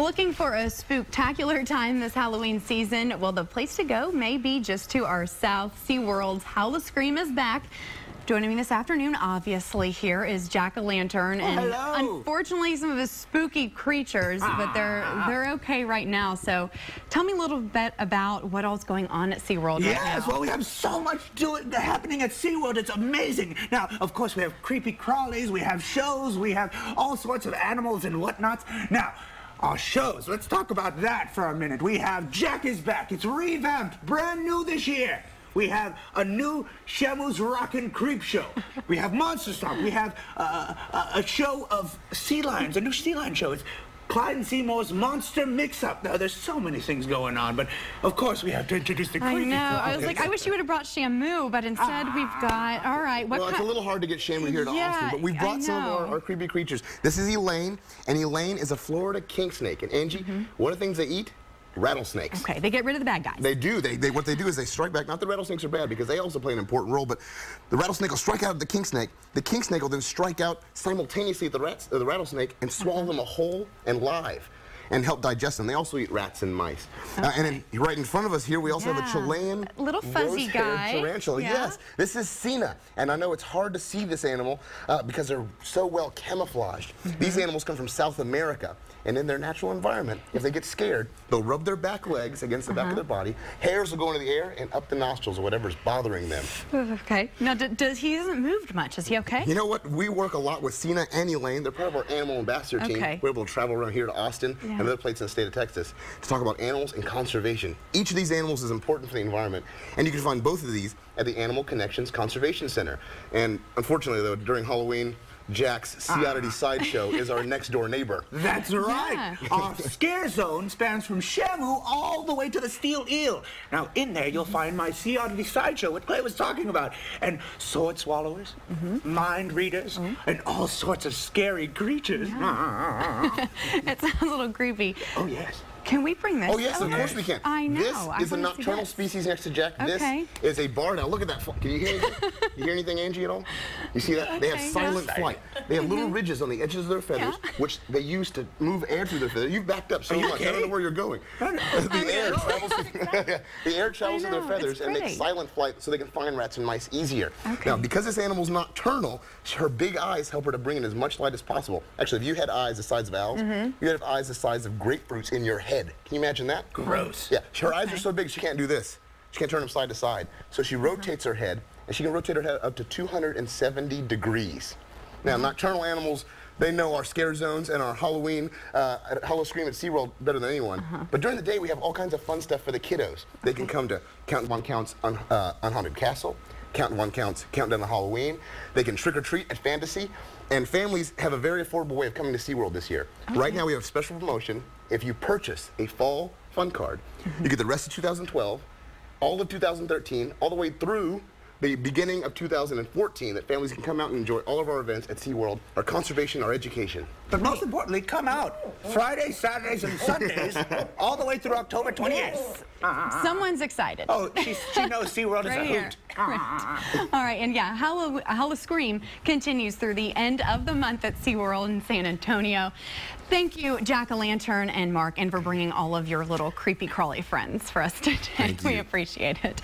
Looking for a spooktacular time this Halloween season? Well, the place to go may be just to our south. SeaWorld's Howl-O-Scream is back. Joining me this afternoon, obviously, here is Jack-O-Lantern. Oh, and hello. unfortunately, some of his spooky creatures, but they're ah. they're okay right now. So tell me a little bit about what all's going on at SeaWorld right Yes, now. well, we have so much do happening at SeaWorld. It's amazing. Now, of course, we have creepy crawlies, we have shows, we have all sorts of animals and whatnots. Now, our shows, let's talk about that for a minute. We have Jack is Back. It's revamped, brand new this year. We have a new Shamu's Rockin' Creep Show. We have Monster Stomp. We have uh, a, a show of sea lions, a new sea lion show. It's Clyde and Seamore's Monster Mix-Up. Now, there's so many things going on, but of course we have to introduce the creepy. I creepy know. I was like, I wish you would have brought Shamu, but instead we've ah. got. All right. What Well, it's a little hard to get Shamu here to Yeah, Austin, but we've brought some of our, our creepy creatures. This is Elaine, and Elaine is a Florida king snake. And Angie, mm-hmm. what are the things they eat? Rattlesnakes. Mm-hmm. Okay, they get rid of the bad guys. They do. They, they what they do is they strike back. Not that rattlesnakes are bad because they also play an important role, but the rattlesnake will strike out at the king snake. The king snake will then strike out simultaneously at the rats, uh, the rattlesnake and swallow them whole and live. And help digest them. They also eat rats and mice. Uh, and then right in front of us here, we also have a Chilean A little fuzzy guy. tarantula. Yeah. Yes, this is Cena, and I know it's hard to see this animal uh, because they're so well camouflaged. These Mm-hmm. animals come from South America, and in their natural environment, if they get scared, they'll rub their back legs against the back Uh-huh. of their body. Hairs will go into the air and up the nostrils or whatever's bothering them. Okay. Now, d- does he hasn't moved much? Is he okay? You know what? We work a lot with Cena and Elaine. They're part of our animal ambassador team. Okay. We're able to travel around here to Austin Yeah. Mm-hmm. and other places in the state of Texas to talk about animals and conservation. Each of these animals is important for the environment, and you can find both of these at the Animal Connections Conservation Center. And unfortunately, though, during Halloween, Jack's Sea Oddity ah. Sideshow is our next door neighbor. That's right. Yeah. Our scare zone spans from Shamu all the way to the steel eel. Now, in there, you'll mm-hmm. find my Sea Oddity Sideshow, what Clay was talking about, and sword swallowers, Mm-hmm. mind readers, mm-hmm. and all sorts of scary creatures. it sounds a little creepy. oh, yes. Can we bring this? Oh yes, of course we can. I know. This I is a nocturnal species next to Jack. Okay. This is a bar. Now look at that. Can you hear anything? you hear anything, Angie, at all? You see that? They have Okay, yeah. silent flight. They have little ridges on the edges of their feathers, Yeah. which they use to move air through their feathers. You've backed up so you much. I don't know where you're going. the air travels. the air travels through know, their feathers and makes silent flight so they can find rats and mice easier. Okay. Now, because this animal's nocturnal, her big eyes help her to bring in as much light as possible. Actually, if you had eyes the size of owls, Mm-hmm. you'd have eyes the size of grapefruits in your head. Can you imagine that? Gross. Yeah, her eyes are so big she can't do this. She can't turn them side to side. So she rotates her head, and she can rotate her head up to 270 degrees. Now, nocturnal animals, they know our scare zones and our Halloween, uh, at Howl-O-Scream at SeaWorld better than anyone. But during the day, we have all kinds of fun stuff for the kiddos. They can come to Count von Count's un, uh, Unhaunted Castle, Count von Count's Countdown to Halloween. They can trick or treat at Fantasy. And families have a very affordable way of coming to SeaWorld this year. Right now, we have a special promotion. If you purchase a fall fun card, you get the rest of 2012, all of 2013, all the way through the beginning of 2014 that families can come out and enjoy all of our events at SeaWorld, our conservation, our education. But most importantly, come out Fridays, Saturdays, and Sundays, all the way through October 28th. Uh-huh. Someone's excited. Oh, she, she knows SeaWorld is right a here. All right, and yeah, Hallow- Howl-O-Scream continues through the end of the month at SeaWorld in San Antonio. Thank you, Jack-O-Lantern and Mark, and for bringing all of your little creepy crawly friends for us today. We appreciate it.